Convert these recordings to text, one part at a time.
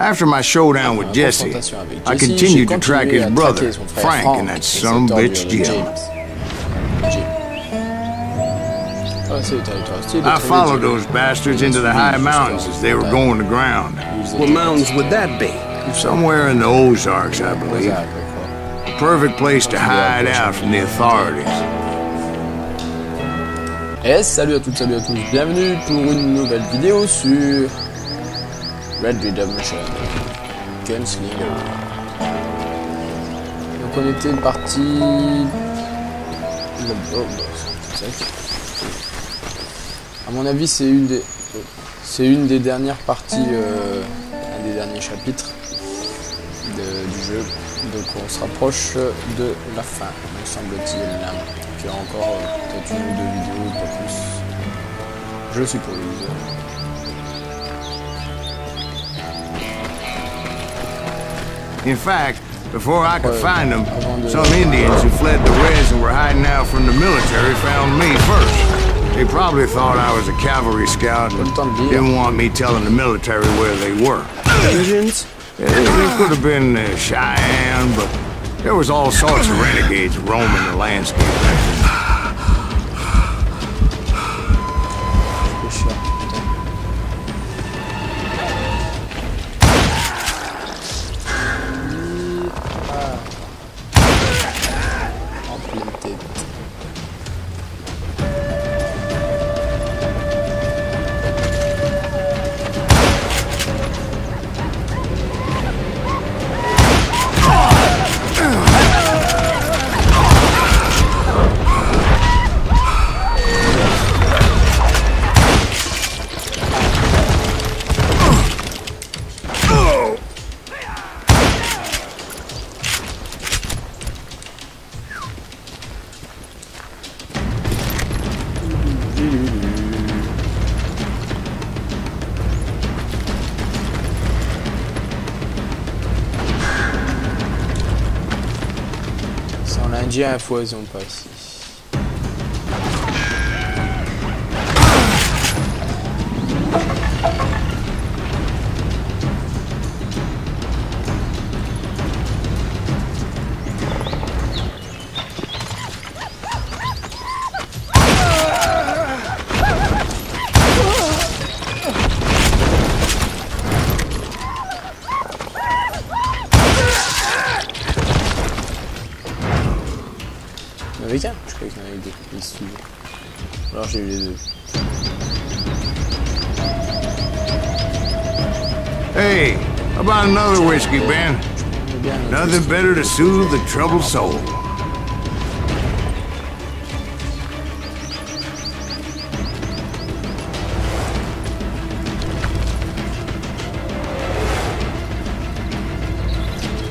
After my showdown with Jesse, I continued to track his brother, traquer son frère Frank, Frank and that et son of a bitch ordure, Jim. James. Jim. C'est le territoire hostile de I followed those bastards into the high mountains as they were going to ground. What mountains would that be? Somewhere in the Ozarks, I believe. Ozark. A perfect place to hide out from the authorities. Et salut à toutes, salut à tous, bienvenue pour une nouvelle vidéo sur Red Redemption Gunslinger. Donc on était parti... À mon avis c'est une des... C'est une des dernières parties, euh, un des derniers chapitres du jeu. Donc on se rapproche de la fin, me semble-t-il. Il y a encore euh, peut-être une ou deux vidéos, pas plus. Je suppose. In fact, before I could find them, some Indians who fled the Reds and were hiding out from the military found me first. They probably thought I was a cavalry scout and le temps de lire. didn't want me telling the military where they were. Indians? They could have been uh, Cheyenne, but there was all sorts of renegades roaming the landscape. C'est en indien à foison, pas Nothing better to soothe the troubled soul.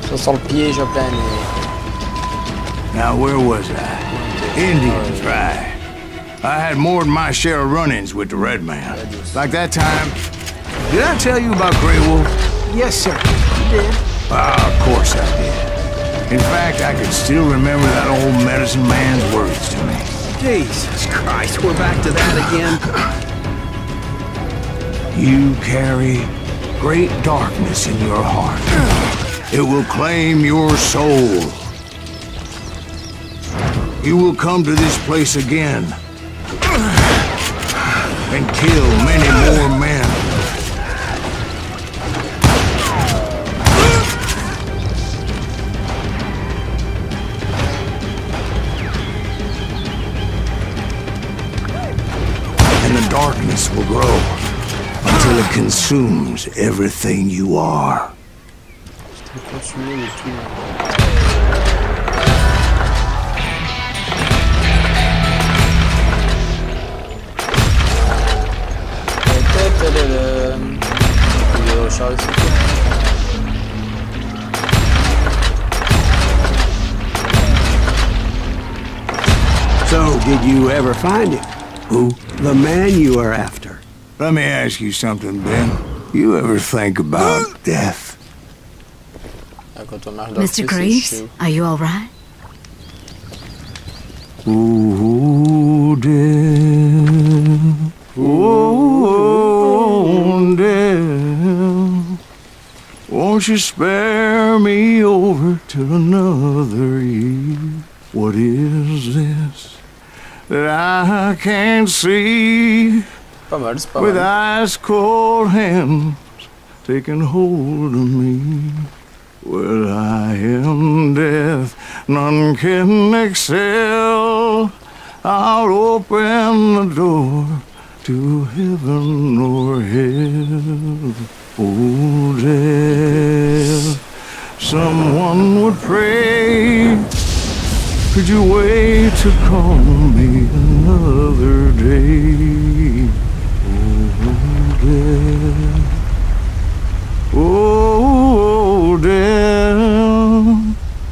Ça sent le piège à plein. Now, where was I? Indians, right. I had more than my share of run-ins with the Red Man. Like that time. Did I tell you about Grey Wolf? Yes, sir. You did. Ah, of course I did. In fact, I could still remember that old medicine man's words to me. Jesus Christ, we're back to that again. You carry great darkness in your heart. It will claim your soul. You will come to this place again and kill many more it consumes everything you are. So, did you ever find him? Who? The man you are after. Let me ask you something, Ben. You ever think about death? Quand on marche dans le Mr. feu, c'est Greaves, chaud. are you all right? Ooh, death. Ooh, death. Won't you spare me over till another year? What is this that I can't see? With ice cold hands taking hold of me. Well, I am death, none can excel. I'll open the door to heaven or hell. Oh, death, someone would pray. Could you wait to call me another day? Oh, death.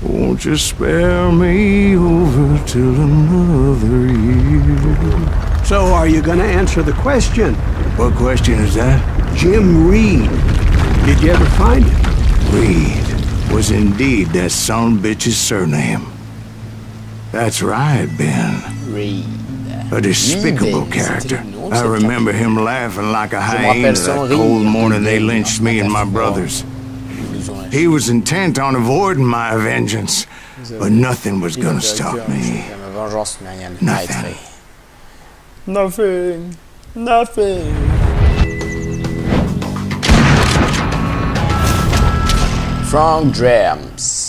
Won't you spare me over till another year? So are you gonna answer the question? What question is that? Jim Reed. Did you ever find him? Reed was indeed that son bitch's surname. That's right, Ben. Reed. A despicable character. c'était le nom de I remember him laughing like a hyena rappelle son that cold morning they lynched me and my brothers. Ils nous ont lâchés. He was intent on avoiding my vengeance, but nothing was gonna stop me. Ma vengeance, mais rien ne Nothing. Nothing. Nothing. From Drums.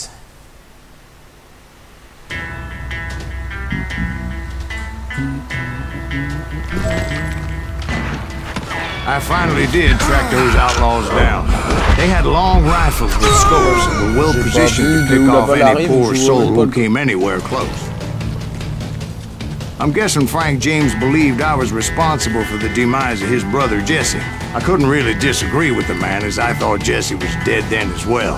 I finally did track those outlaws down. They had long rifles with scopes and were well positioned to pick off any poor soul who came anywhere close. I'm guessing Frank James believed I was responsible for the demise of his brother Jesse. I couldn't really disagree with the man as I thought Jesse was dead then as well.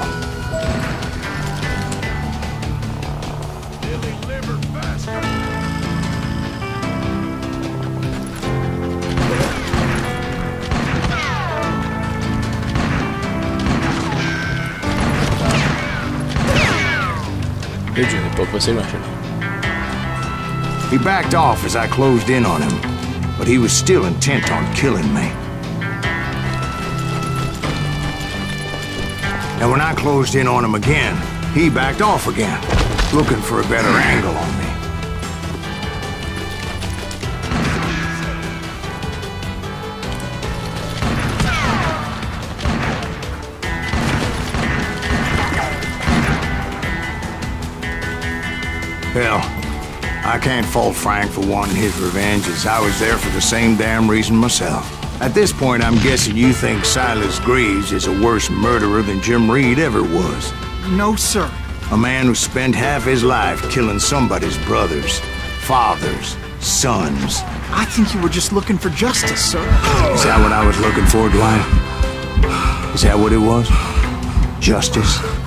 Loin, chez He backed off as I closed in on him, but he was still intent on killing me. And when I closed in on him again, he backed off again, looking for a better angle on me. Hell, I can't fault Frank for wanting his revenge, as I was there for the same damn reason myself. At this point, I'm guessing you think Silas Greaves is a worse murderer than Jim Reed ever was. No, sir. A man who spent half his life killing somebody's brothers, fathers, sons. I think you were just looking for justice, sir. Is that what I was looking for, Dwight? Is that what it was? Justice?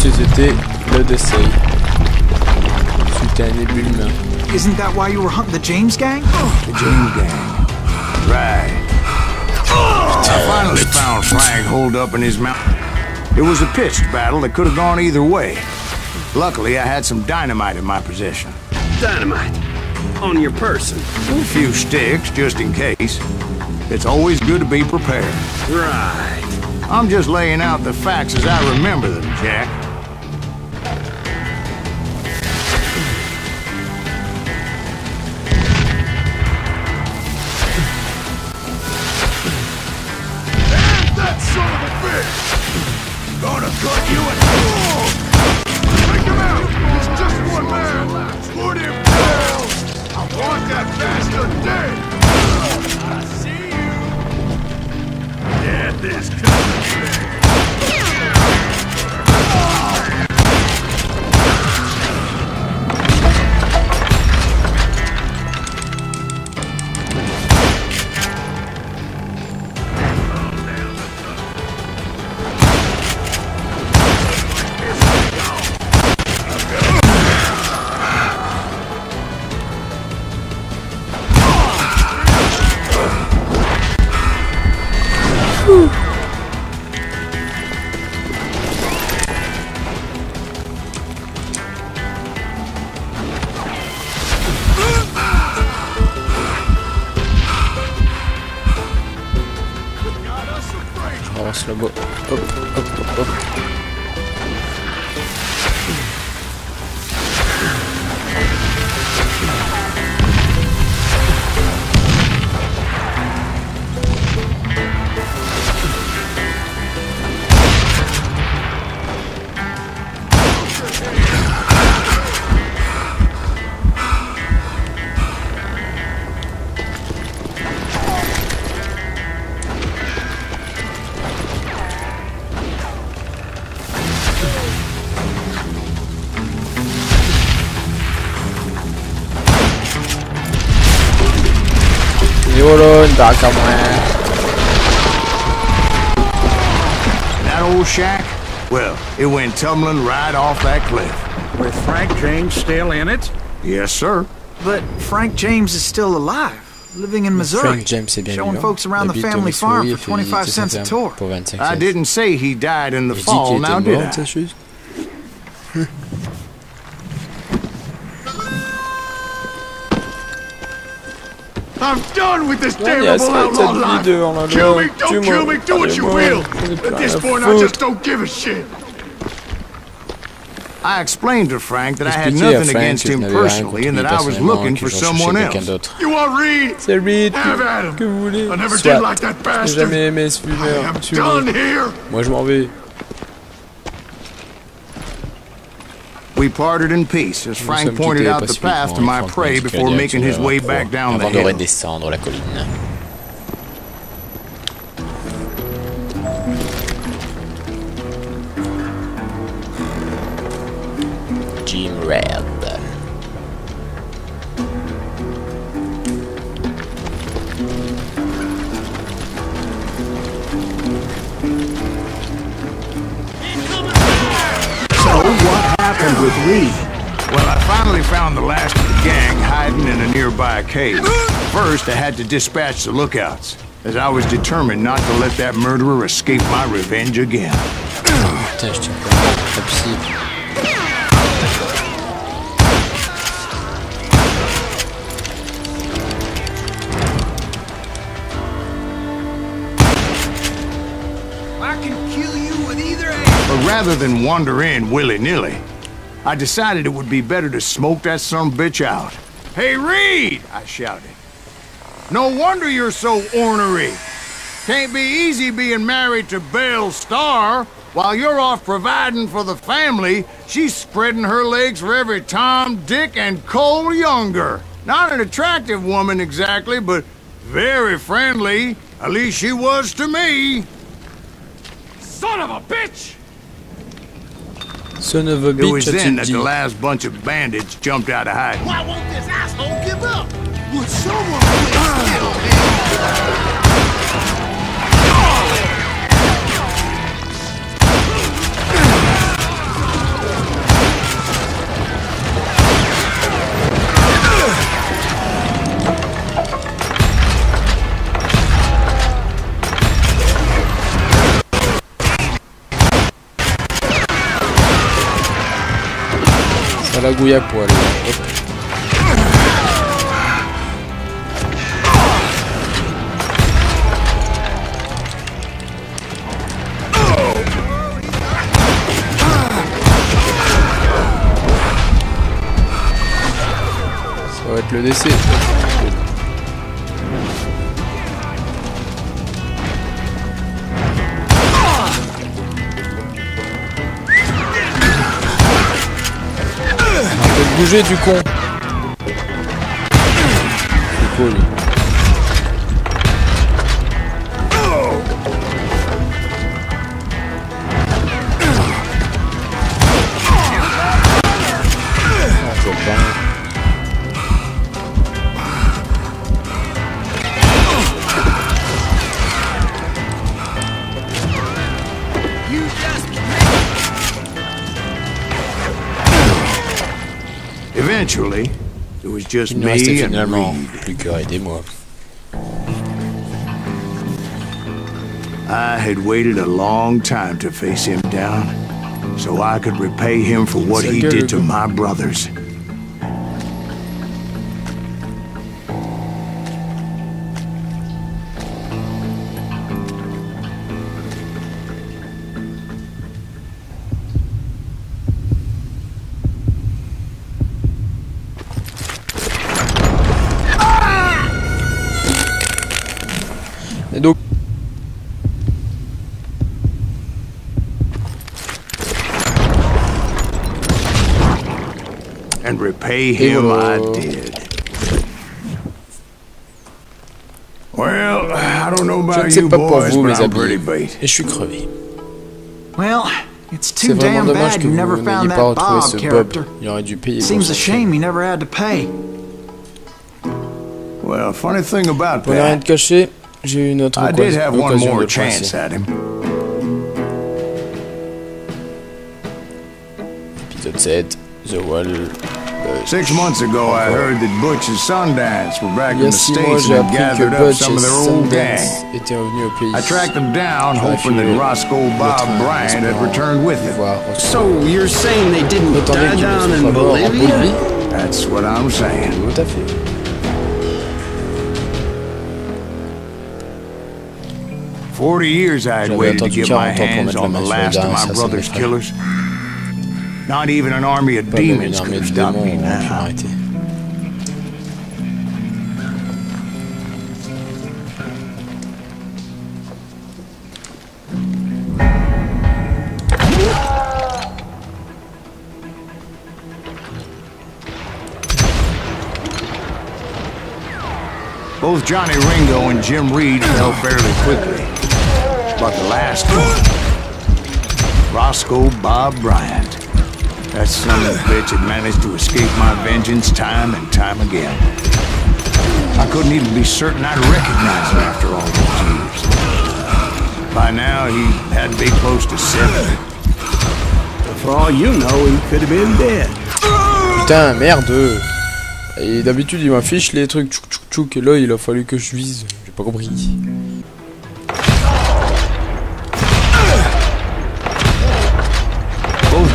Tu peux le décès. Suite à un ébullement. Isn't that why you were hunting the James gang? The James gang. Right. I finally found Frank holed up in his mount. It was a pitched battle that could have gone either way. Luckily, I had some dynamite in my possession. Dynamite. On your person. A few sticks, just in case. It's always good to be prepared. Right. I'm just laying out the facts as I remember them, Jack. ぶ、おっと、おっと、おっと。Baraque à moins. That old shack? Well, it went tumbling right off that cliff. With Frank James still in it? Yes, sir. But Frank James is still alive, living in Missouri. Frank James est bien Showing folks around the Il habite au family farm for 25 cents a tour. I didn't say he died in the Il dit fall, qu'il now était did mort, I? I'm done with this il y a damnable ça, outlaw life. Kill me, don't kill me, do what you will. j'en ai plus At this point, I just don't give a shit. I explained to Frank that I had nothing against him personally and that I was looking for someone else. You want Reed? C'est Reed, Have at him. que vous voulez. I never did like that bastard. jamais aimé ce I am done here. Moi, je m'en vais. We parted in peace as Frank pointed out the path to my prey before making his way back down the hill. la colline. Jim Red. With Reed? Well, I finally found the last of the gang hiding in a nearby cave. First, I had to dispatch the lookouts, as I was determined not to let that murderer escape my revenge again. Putain, je tiens pas. La psy. I can kill you with either But rather than wander in willy-nilly, I decided it would be better to smoke that a bitch out. Hey, Reed! I shouted. No wonder you're so ornery. Can't be easy being married to Belle Starr. While you're off providing for the family, she's spreading her legs for every Tom, Dick, and Cole Younger. Not an attractive woman exactly, but very friendly. At least she was to me. Son of a bitch! Son of a It was then that the last bunch of bandits jumped out of hiding. Why won't this asshole give up? Would someone please kill him? Ça la gouille à poil. là. Hop. Ça va être le décès. Arrête de bouger du con. It was just Il ne restait me and finalement plus que. I had waited a long time to face him down, so I could repay him for what he did to my brothers. And repay Et him I did. Well, I don't know about you pas boys, vous, but mes I'm pretty amis. bait. Et je suis crevé. Well, it's too damn bad you never found that Bob ce Bob. character. Il aurait dû payer pour Seems a shame he never had to pay. Well, funny thing about Pour ne rien that, te cacher, j'ai eu une autre I did have one more chance at him. Épisode 7, The Wall. euh, Six months ago, I heard that Butch and Sundance were back Il in the six mois, States j'ai and had appris que gathered up Butch some of their old Sundance gang. étaient revenus au pays. I tracked them down, J'aurais hoping that Roscoe Bob train, Bryant had returned with him. pouvoir So you're saying they didn't die qu'il down soit in pas mort Bolivia? That's what I'm saying. Tout à fait. Forty years I had waited to get my 40 hands on the last of my brother's killers. Not even an army of une demons could stopped me now. Both Johnny Ringo and Jim Reed fell fairly quickly. But the last one, Roscoe Bob Bryant, that son of a bitch had managed to escape my vengeance time and time again. I couldn't even be certain I'd recognize him after all those years. By now, he had to be close to 70. For all you know, he could have been dead. Putain, merde Et d'habitude, il m'affiche les trucs tchouk tchouk tchouk, et là, il a fallu que je vise. J'ai pas compris.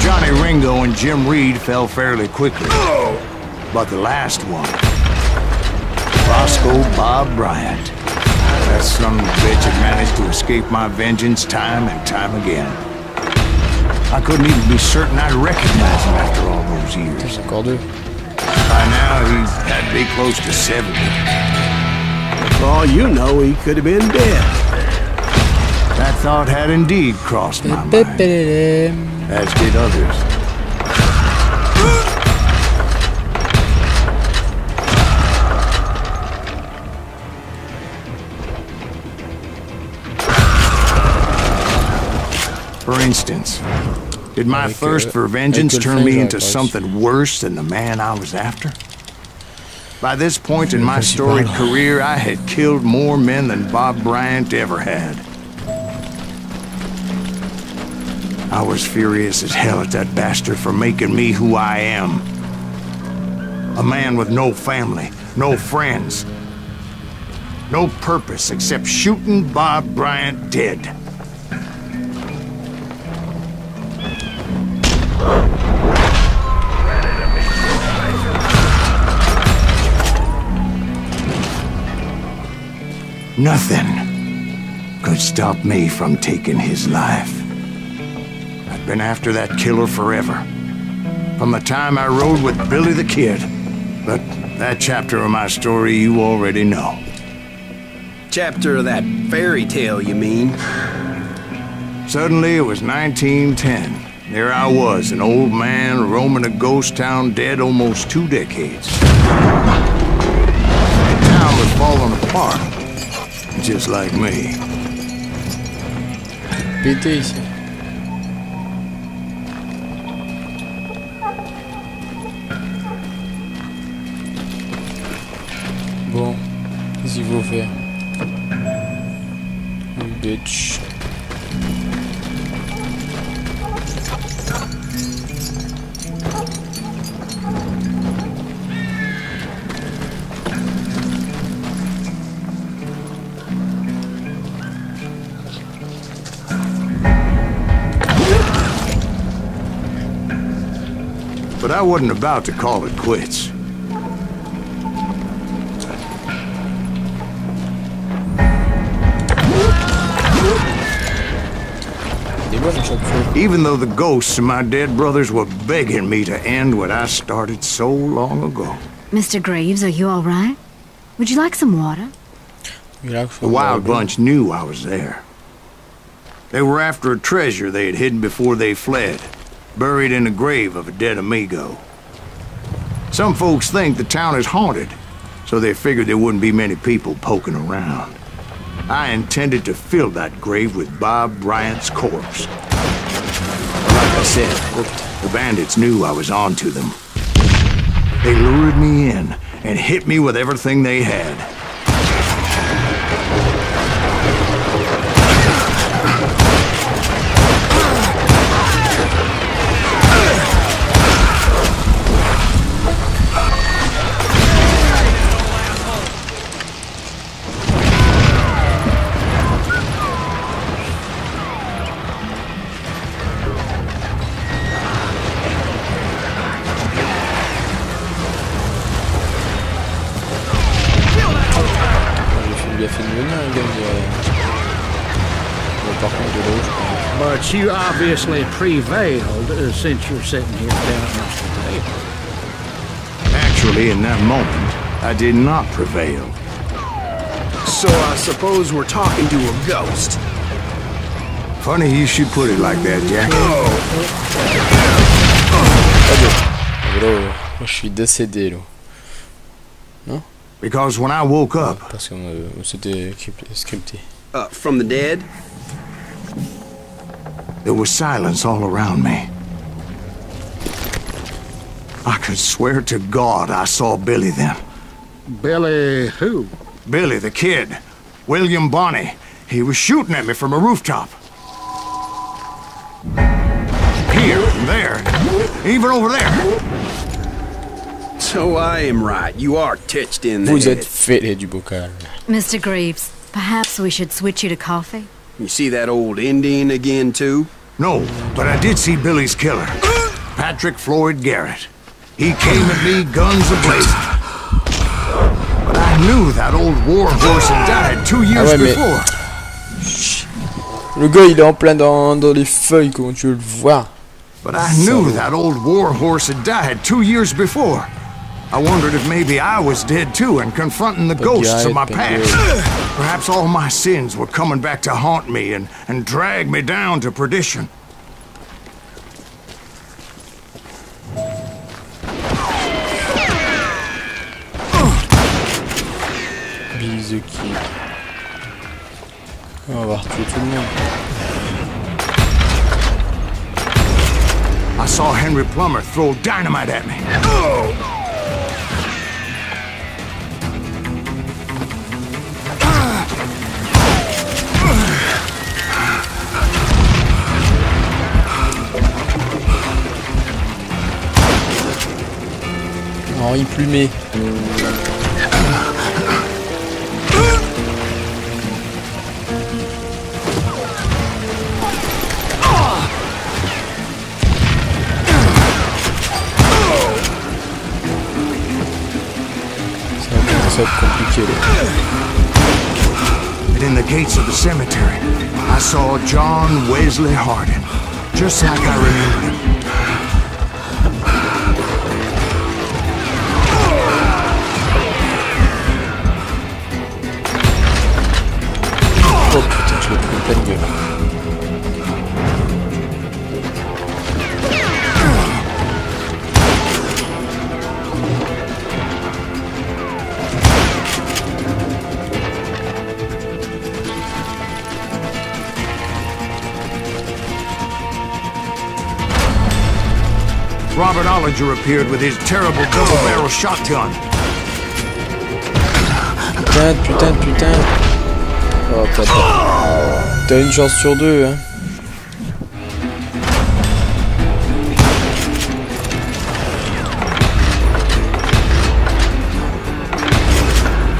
Johnny Ringo and Jim Reed fell fairly quickly. But the last one, Roscoe Bob Bryant, that son of a bitch had managed to escape my vengeance time and time again. I couldn't even be certain I'd recognize him after all those years. C'est encore deux. By now, he had to be close to 70. For all you know, he could have been dead. That thought had indeed crossed my mind, as did others. For instance, did my Avec, thirst for vengeance turn me into j'aurais something worse than the man I was after? By this point in my storied parle. career, I had killed more men than Bob Bryant ever had. I was furious as hell at that bastard for making me who I am. A man with no family, no friends, no purpose except shooting Bob Bryant dead. Nothing could stop me from taking his life. I've been after that killer forever. From the time I rode with Billy the Kid. But that chapter of my story you already know. Chapter of that fairy tale, you mean? Suddenly it was 1910. There I was, an old man roaming a ghost town dead almost two decades. The town was falling apart, just like me. Pété faire Une bitch. But I wasn't about to call it quits. Even though the ghosts of my dead brothers were begging me to end what I started so long ago. Mr. Graves, are you all right? Would you like some water? Il a que The Wild Bunch knew I was there. They were after a treasure they had hidden before they fled, buried in the grave of a dead amigo. Some folks think the town is haunted, so they figured there wouldn't be many people poking around. I intended to fill that grave with Bob Bryant's corpse. Like I said, the bandits knew I was on to them. They lured me in and hit me with everything they had. But you obviously prevailed uh, since you're sitting here down at the table. Actually, in that moment, I did not prevail. So I suppose we're talking to a ghost. Funny you should put it like that, Jack. Oh. je suis décédé, là. Because when I woke up, Parce que euh, c'était crypté- scripté. Uh, from the dead? There was silence all around me. I could swear to God I saw Billy then. Billy who? Billy, the kid. William Bonney. He was shooting at me from a rooftop. Here, and there, even over there. So I am right. You are titched in the Vous head. êtes fêlé du bocal. Mr. Greaves, perhaps we should switch you to coffee? You see that old Indian again, too? No, but I did see Billy's killer, Patrick Floyd Garrett. He came at me guns ablazing. But I knew that old war horse had died two ah years ouais, mais- before. Le gars, il est en plein dans, dans les feuilles, comment tu veux le voir But I knew that old war horse had died two years before. I wondered if maybe I was dead too and confronting the ghosts of my past. Perhaps all my sins were coming back to haunt me and, and drag me down to perdition. Billy the Kid. On va avoir tué tout le monde. I saw Henry Plummer throw dynamite at me. Oh! Henri Plumet. Ça va à être compliqué là. And in the gates of the cemetery, I saw John Wesley Hardin, just like I remembered him. Robert Ollinger appeared with his terrible double-barrel shotgun. Putain, putain, putain. Oh, t'as pas- T'as une chance sur deux, hein.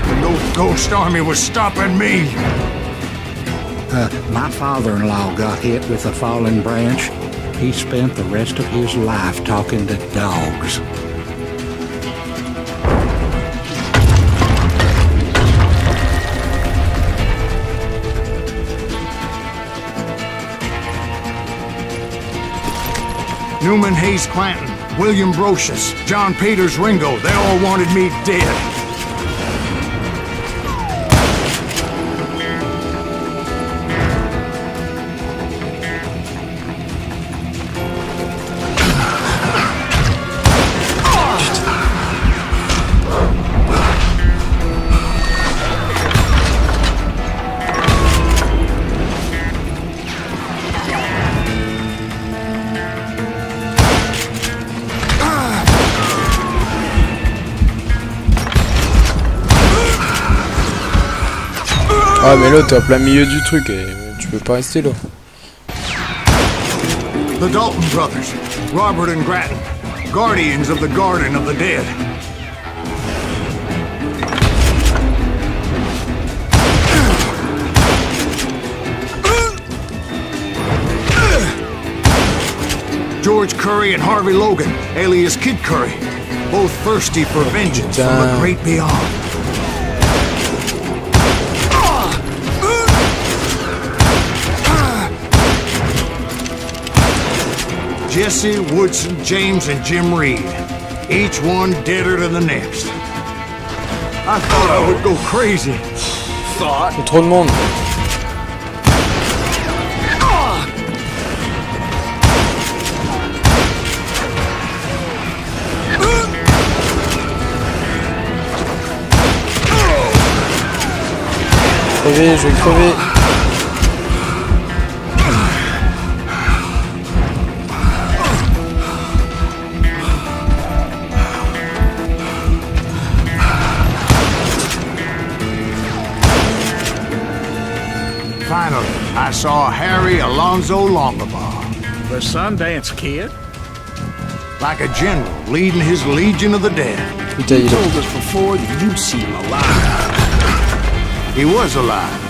And no ghost army was stopping me. Uh, my father-in-law got hit with a fallen branch. He spent the rest of his life talking to dogs. Newman Haynes Clanton, William Brocius, John Peters Ringo, they all wanted me dead. Ah mais là t'es plein milieu du truc et tu peux pas rester là. The Dalton brothers, Robert and Grattan, guardians of the Garden of the Dead. George Curry and Harvey Logan, alias Kid Curry, both thirsty for vengeance from the great beyond. Jesse, Woodson, James, and Jim Reed. Each one deader than the next. I thought I would go crazy. Thought? Trop de monde. Crever, je vais crever. Harry Alonzo Longabaugh, The Sundance Kid? like a general leading his legion of the dead. Putain, il est Told us before that you'd see him alive. He was alive.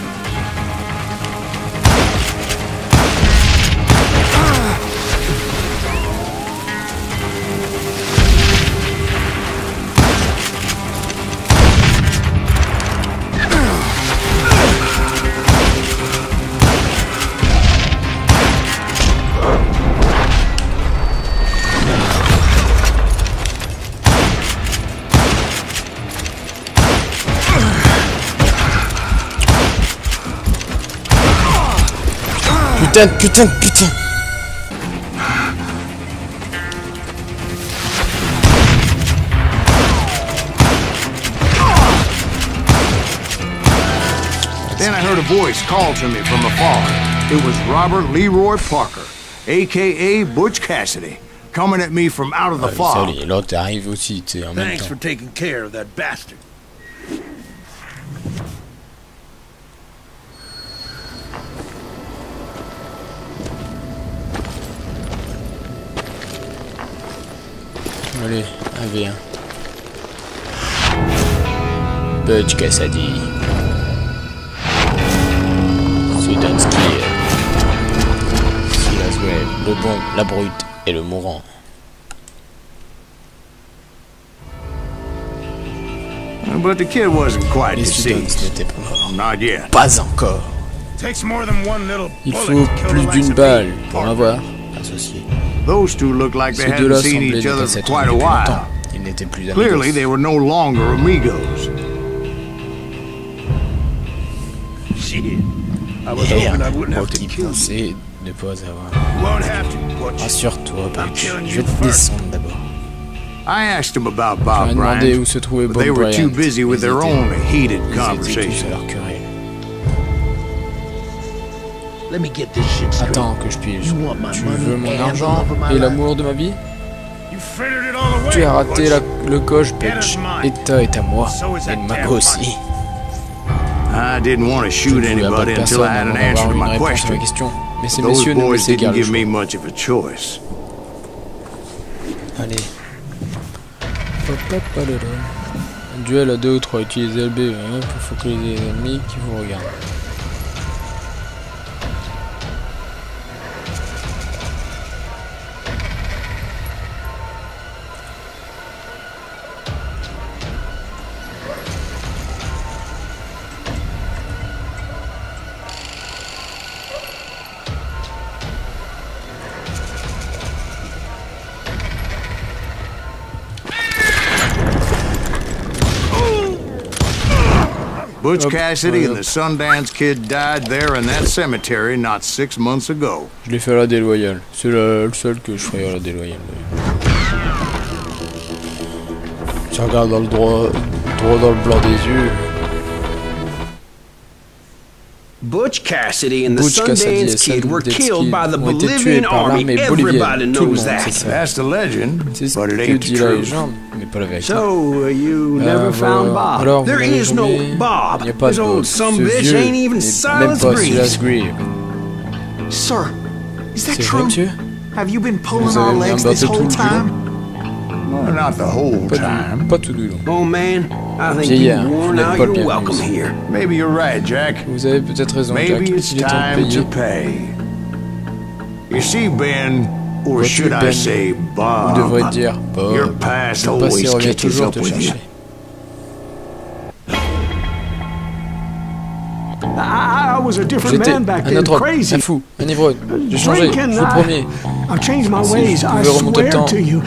Putain, putain, putain. Then I heard a voice call to me from afar. It was Robert Leroy Parker, aka Butch Cassidy, coming at me from out of the ah, fog. Salut, l'autre arrive aussi, tu sais, en même Thanks for taking care of that bastard. Allez, AV1. Butch Cassidy. Sudanski. Silas Grave. Le bon, la brute et le mourant. But the kid wasn't quite Les Sudans deceased. n'étaient pas morts. Not yet. Pas encore. Takes more than one little Il bullet faut to kill plus the likes d'une of balle me. pour l'avoir associé. Those two looked like they Ces hadn't seen each other for quite a while. Ils n'étaient plus Clearly, they were no longer amigos. Shit. I was hoping I wouldn't have to kill you. pensait pas avoir. Won't have to, Butch. Rassure-toi, Butch. killing Je you vais te descendre d'abord. I asked them about Bob ai Bryant, où se trouvait but they were too busy with their own heated ils étaient tous à conversation. Attends que je pige. You want my Tu money veux mon and the argent love of my et life? l'amour de ma vie You figured it all away, Tu as raté Butch. la- le coche, Butch. is mine. Etta est à moi. So is Et that le Mac damn aussi. money. I didn't want to Je shoot ne voulais anybody abattre until personne I had avant an answer d'avoir to une my réponse à question. ma question. Mais ces Those messieurs ne me boys laissaient didn't guère le give me choix. much of a choice. Allez. Hop, hop, alala. Un duel à deux ou trois. Utilisez LB hein, pour focaliser les ennemis qui vous regardent. Butch Hop, Cassidy and the Sundance Kid died there in that cemetery not six months ago. Je l'ai fait à la déloyale. C'est le seul que je ferai à la déloyale. Tu regardes dans le droit, droit dans le blanc des yeux. Butch Cassidy and the Butch Cassidy Sundance Kid were killed by the ont été tués Bolivian army. Everybody bolivienne. Tout le knows that. sait ça. That's the legend, but it que ain't the truth. Légende, mais pas. So, uh, you Euh, never found. Bob? Alors, there vous no Bob. Il n'y a pas This de old Bob. some Ce bitch vieux ain't even n'est même Silas pas Greaves. Silas Greaves. Sir, is that C'est vrai, true? monsieur Have you been pulling Vous our avez legs this bateau tout whole le time? Well, not the whole Pas, time. du, pas tout du long. Oh man, I think Vieillard, you've worn n'êtes out pas your bien welcome ici. here. Maybe you're right, Jack. Vous avez peut-être raison, Jack. Maybe it's Il est temps de time payer. to pay. You see, Ben, or Vois-tu, should I Ben, say Bob? Vous devrez dire Bob. Your past Le passé always revient catches toujours up te with you. chercher. I, I was a different J'étais man back un then, autre homme, crazy. un fou, un ivrogne. J'ai changé, je Drinking, vous I- promets. I've changed my Si ways, je I pouvais remonter le swear temps. to you.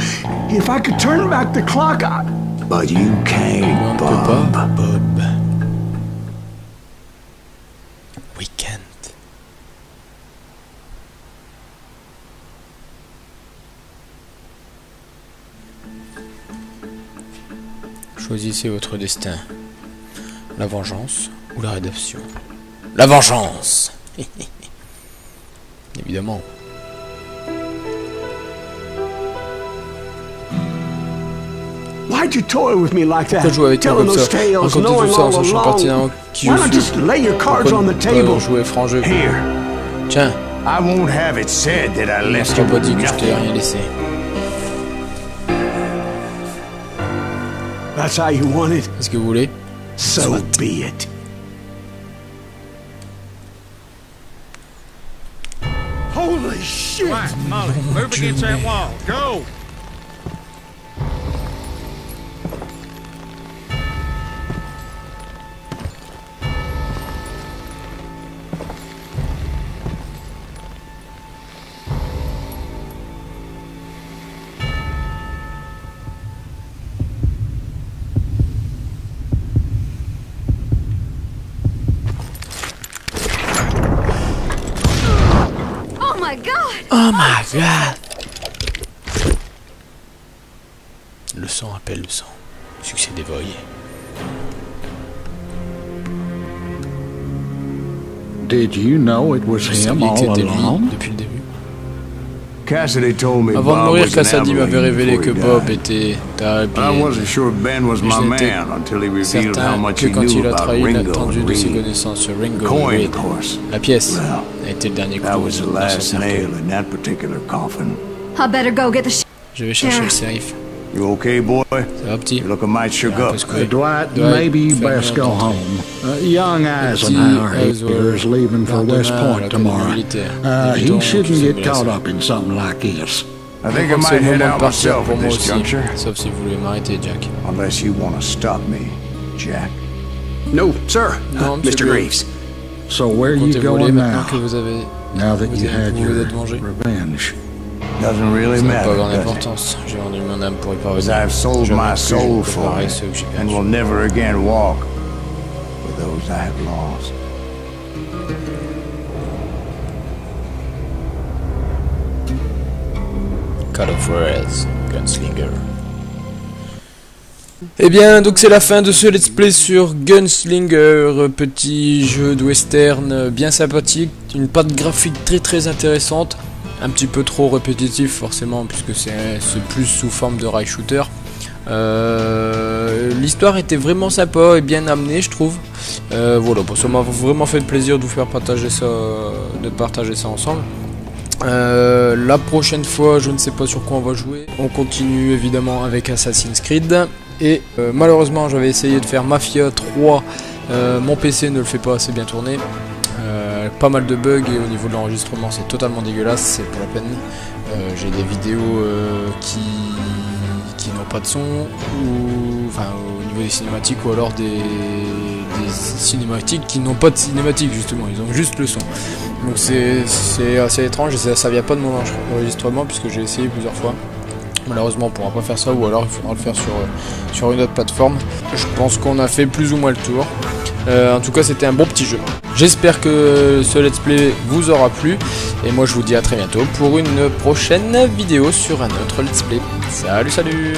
If I could turn back the clock, I... But you On can't, ne peut Bob. pas, Bob. Choisissez votre destin. La vengeance ou la rédemption? La vengeance Évidemment. Why'd you toy with me like that? Pourquoi jouer avec Telling comme ça? Raconter tout ça en sachant pertinemment qui Why je not suis just lay your cards Pourquoi on ne the pas table? jouer franc jeu? Tiens, I won't have it said that I on left sera you pas dit que je t'ai rien laissé. That's how you want it. Est-ce que vous voulez So be it. Holy shit! Molly, move against that wall. Go! God Le sang appelle le sang. Succès dévoyé. Did you know it was him all along? depuis avant de mourir, Cassidy m'avait révélé que Bob était un Je n'étais certain que quand il a trahi l'attendu de ses connaissances sur Ringo Reed, la pièce a été le dernier clou dans ce. Je vais chercher le shérif. You okay, boy? Ça va, petit You looking mighty shook Un up. peu. Dwight, Dwight, maybe you best go home. Uh, young Petit Eisenhower Eisenhower, here is leaving for West Point l'académie tomorrow. Uh, he shouldn't get caught up in something like this. I think I might head out myself pour at this aussi. juncture. Sauf si vous voulez Jack. Unless you want to stop me, Jack. No, sir. Non, Uh, Mr. Greaves. Greaves. So where are you Comptez going maintenant now? que vous avez... Now that you had your vous êtes vengé. revenge. Doesn't really Ça n'a matter, pas it? importance. J'ai vendu mon âme pour y Because parvenir. I've sold my soul for it, ceux que j'ai and will never again walk with those I have lost. Call of Juarez, Gunslinger. Eh bien, donc c'est la fin de ce let's play sur Gunslinger, petit jeu de western bien sympathique, une patte graphique très très intéressante, un petit peu trop répétitif forcément puisque c'est plus sous forme de rail shooter. Euh, L'histoire était vraiment sympa et bien amenée, je trouve. Euh, voilà, bon, ça m'a vraiment fait plaisir de vous faire partager ça, de partager ça ensemble. Euh, la prochaine fois, je ne sais pas sur quoi on va jouer. On continue évidemment avec Assassin's Creed. Et malheureusement, j'avais essayé de faire Mafia 3. Euh, mon PC ne le fait pas assez bien tourner. Pas mal de bugs et au niveau de l'enregistrement, c'est totalement dégueulasse. C'est pas la peine. Euh, J'ai des vidéos euh, qui n'ont pas de son ou enfin au niveau des cinématiques ou alors des, cinématiques qui n'ont pas de cinématique justement ils ont juste le son donc c'est assez étrange et ça, ça vient pas de mon enregistrement puisque j'ai essayé plusieurs fois malheureusement on pourra pas faire ça ou alors il faudra le faire sur, euh, une autre plateforme je pense qu'on a fait plus ou moins le tour en tout cas c'était un bon petit jeu. J'espère que ce let's play vous aura plu. Et moi je vous dis à très bientôt pour une prochaine vidéo sur un autre let's play. Salut salut